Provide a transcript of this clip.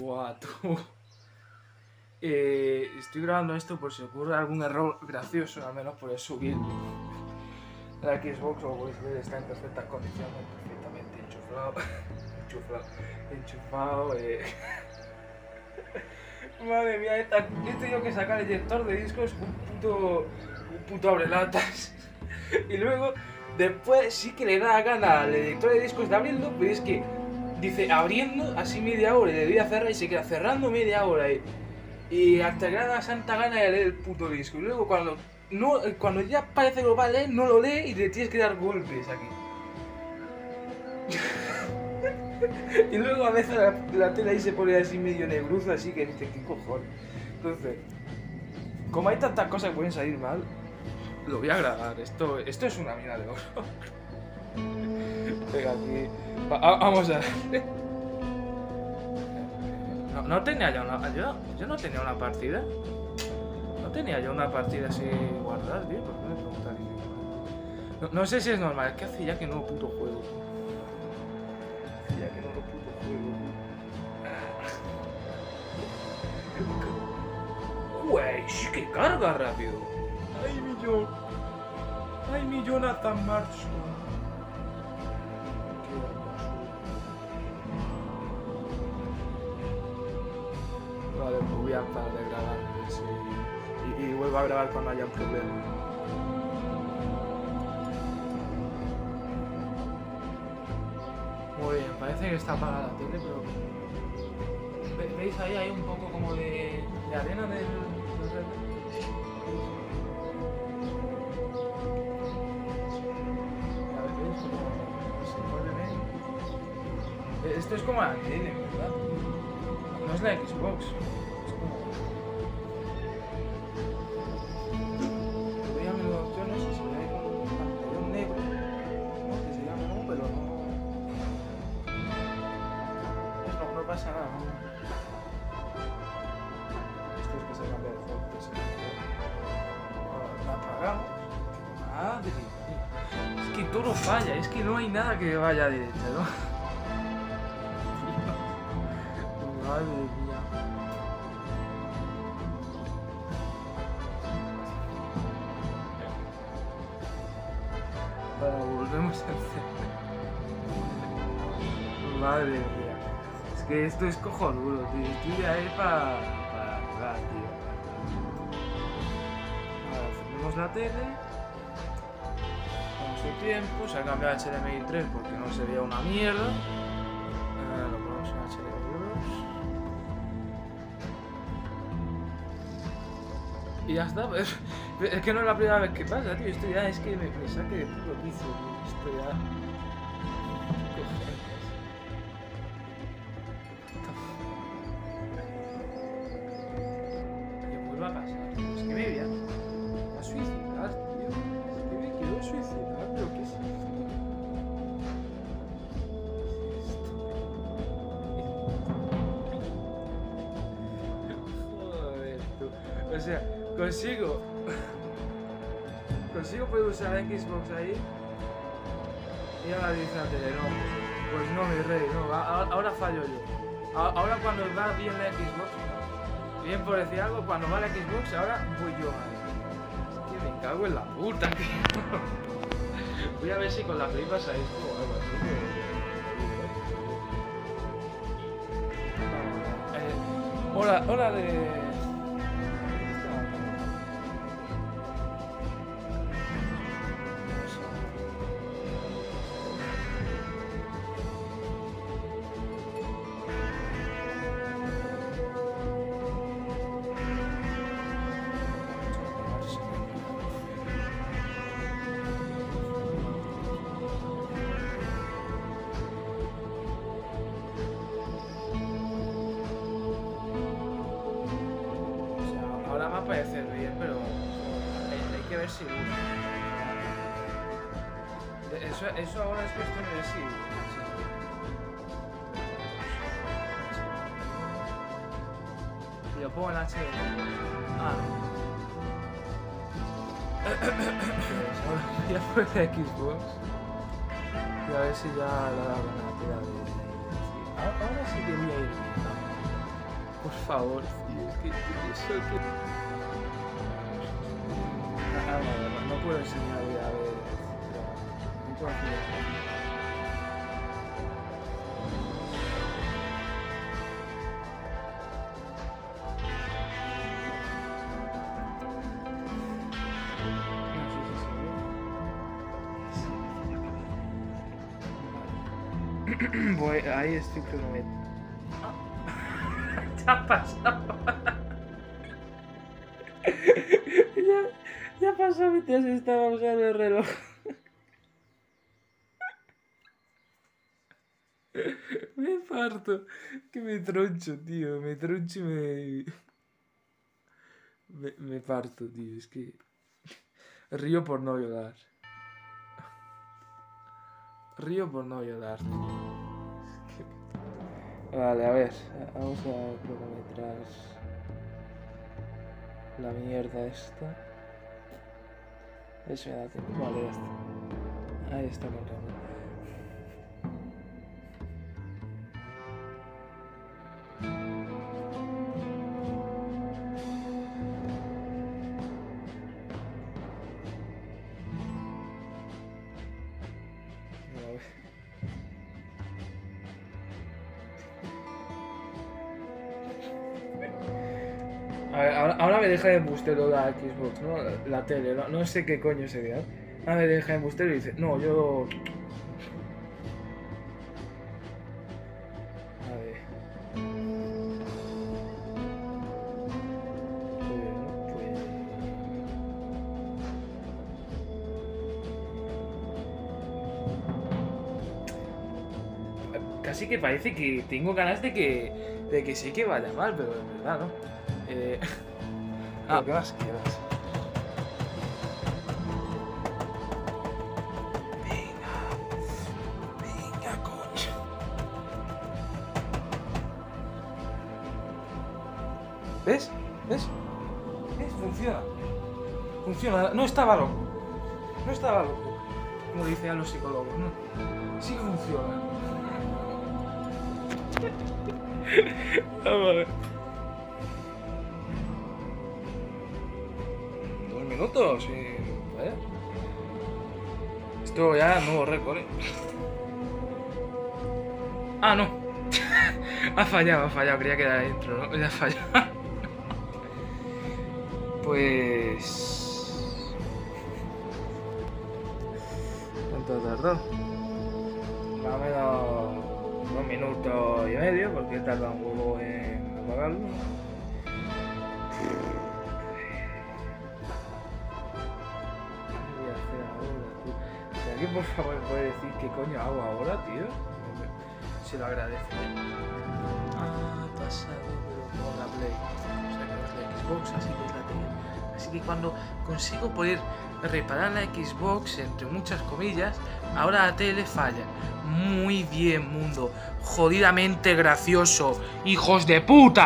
Buah. Eh, estoy grabando esto por si ocurre algún error gracioso, al menos por subir. La Xbox, como podéis ver, está en perfectas condiciones, perfectamente enchufado. enchufado. Enchufado. Eh. Madre mía, esta, he que sacar el lector de discos un puto. un puto abrelatas. y luego, después sí que le da gana al lector de discos de abrirlo, pero es que dice abriendo así media hora y le doy a cerrar y se queda cerrando media hora. Y, y hasta que da santa gana de leer el puto disco. Y luego cuando, no, cuando ya parece que lo va no lo lee y le tienes que dar golpes aquí. y luego a veces la, la, tela ahí se pone así medio negruza, así que dices, ¿qué cojones? Entonces, como hay tantas cosas que pueden salir mal, lo voy a grabar. Esto, esto es una mina de oro. Venga, aquí. Va, vamos a ver. No, no, tenía ya una. Yo, yo, no tenía una partida. No tenía yo una partida así guardada, tío. ¿Por qué me preguntan? No, no sé si es normal, es que hace ya que no puto juego. Hace ya que no lo puto juego. Sí que carga rápido. Ay, mi yo. Ay, mi Jonathan Marshall. Vale, pues voy a parar de grabar y, vuelvo a grabar cuando haya un problema. Muy bien, parece que está apagada la tele, pero... ¿Veis ahí? Hay un poco como de, arena del... Esto es como la tele, ¿verdad? No es la Xbox. Es como... Voy a mis opciones y se ve con un pantallón negro. ¿no? Que se llama, ¿no? Pero no... No, no pasa nada, ¿no? Esto es que se cambia de foto. Se La apagamos. Madre. Es que todo falla, es que no hay nada que vaya directo, ¿no? Madre mía. Ahora volvemos a hacer. Madre mía. Es que esto es cojonudo, tío. Estoy ahí para. para jugar, tío. Ahora la tele. Su tiempo. Se ha cambiado HDMI 3 porque no se una mierda. Ya está. Es, que no es la primera vez que pasa, tío. Esto ya es que me, me saque de puro quicio, tío. Esto ya. ¿Qué? ¿Qué vuelva a pasar? Es que me voy a, a suicidar, tío. Es que me quiero suicidar, pero ¿qué es esto? O sea, consigo. Consigo poder usar Xbox ahí. Y ahora dice la tele, no. Pues no, mi rey, no. Ahora, fallo yo. Ahora cuando va bien la Xbox, bien por decir algo, cuando va la Xbox, ahora voy yo. Es que me cago en la puta, tío. Voy a ver si con la Play pasa esto o algo así. Que... Eh, hora, hora de... Parecer bien, pero hay, que ver si. Eso, eso ahora es cuestión de ver si. si... Lo pongo en HD. Ah, no. Voy a poner Xbox. Y a ver si ya la da la tira de. Ahora sí que voy a ir. por favor, tío, es que eso que... puedo enseñar a ver. No puedo. Voy, ahí estoy cronometrando. ha pasado. Ya pasó mientras estaba usando el reloj. me parto. Que me troncho, tío. Me troncho y me... me... Me parto, tío. Es que... Río por no llorar. Río por no llorar. Vale, a ver. Vamos a cronometrar la mierda esta. Eso me da. Vale, ya está. Ahí está contando. Ver, ahora, me deja de embustero la Xbox, ¿no? La, tele, no, sé qué coño sería. Ahora me deja de embustero y dice, no, yo... A ver. Bueno, pues... Casi que parece que tengo ganas de que, de que sí que vaya mal, pero en verdad no. Eh... Ah. Ah, ¿qué más quieras? Venga. Venga, coño. ¿Ves? ¿Ves? ¿Ves? Funciona. Funciona. No estaba loco. No estaba loco. Como dicen los psicólogos, ¿no? Sí funciona. Vamos a ver. Minutos y. ¿eh? Esto ya nuevo récord, ¿eh? Ah, no. ha fallado, ha fallado. Creía que era dentro, ¿no? Ya ha fallado. pues. ¿Cuánto ha tardado? Más o menos un minuto y medio, porque he tardado un huevo en apagarlo. Alguien por favor puede decir qué coño hago ahora, tío, se lo agradezco. Ah, pasado, pero con la Play. O sea, que la Xbox, así que la tele. Así que cuando consigo poder reparar la Xbox, entre muchas comillas, ahora la tele falla. Muy bien, mundo. Jodidamente gracioso. ¡Hijos de puta!